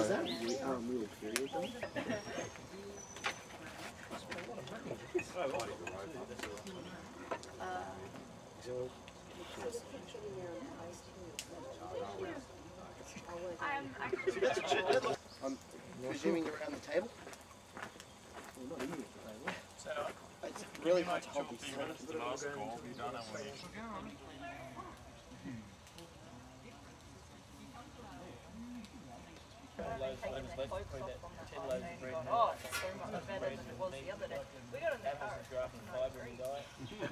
Is that re- um, real period though? I'm actually I'm presuming you're around the table? Well, not in here, the table. It's really hard to hold these things. Oh, so much better than it was the other day. We got in the car.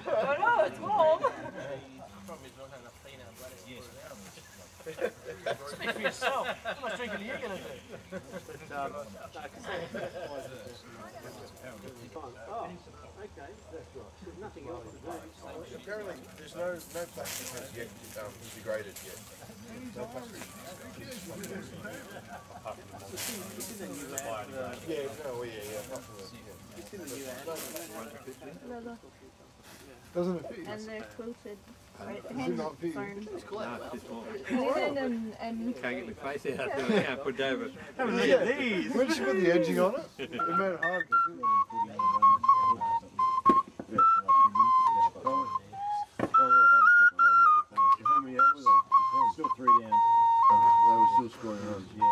I know, it's warm. Speak for yourself. How much drinking are you going to do? Oh, okay, that's right. Nothing else to do. Apparently, there's no, no plastic has yet um, degraded yet. No. Yeah, no, yeah, yeah. apart from the- yeah. Doesn't it fit? and they're quilted right Does it not fit? sewn you? linen and, and Can't get my face out. I can't put over. Have a look at these. When she put the edging on it, it made it hard. They were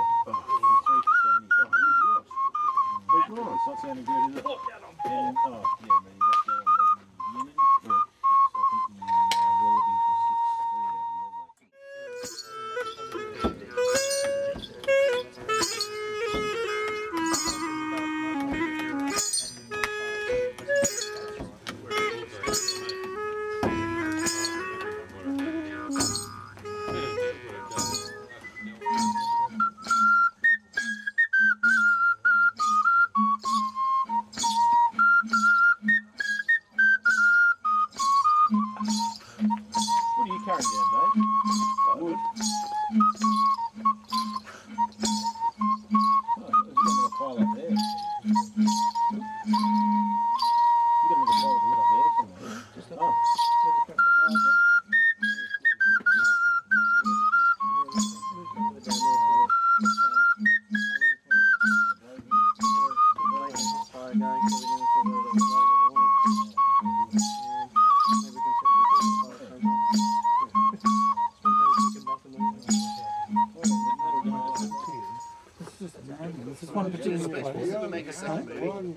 This is one of the Does it make a second movie?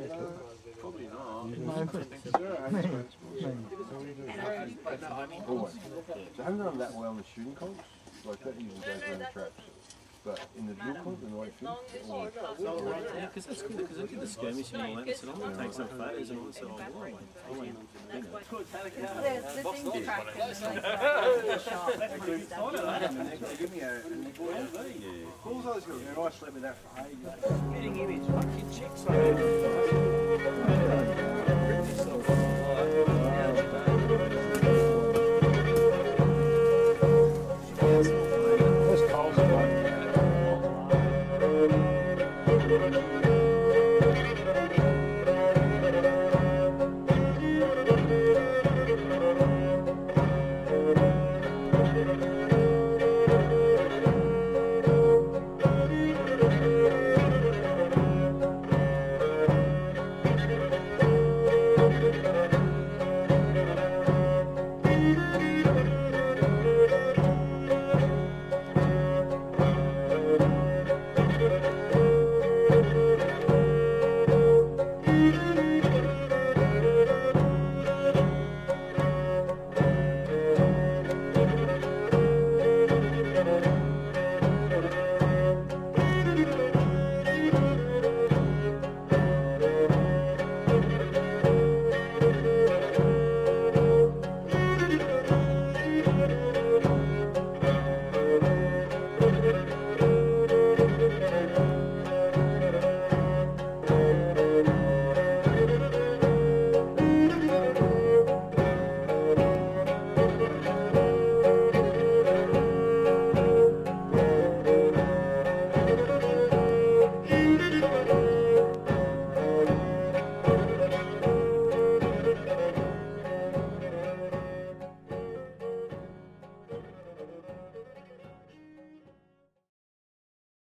Probably not. Always. So haven't done that well in the shooting comps. Like that usually goes around the traps. But in the drill comp and the way it feels, always. Yeah, because that's good. Because I did the skirmish and all that. So I'm going to take some photos and all. So I went. I went. You know. the, the thing tracked and like that. Give me a, a nickel. Paul's always got a nice sleep with that for ages. Getting image. Fucking chicks.